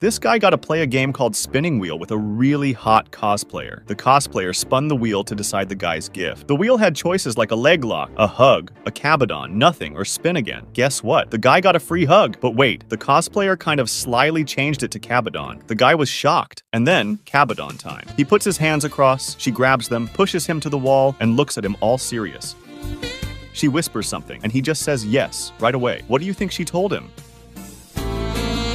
This guy got to play a game called Spinning Wheel with a really hot cosplayer. The cosplayer spun the wheel to decide the guy's gift. The wheel had choices like a leg lock, a hug, a kabedon, nothing, or spin again. Guess what? The guy got a free hug. But wait, the cosplayer kind of slyly changed it to kabedon. The guy was shocked. And then, kabedon time. He puts his hands across, she grabs them, pushes him to the wall, and looks at him all serious. She whispers something, and he just says yes right away. What do you think she told him?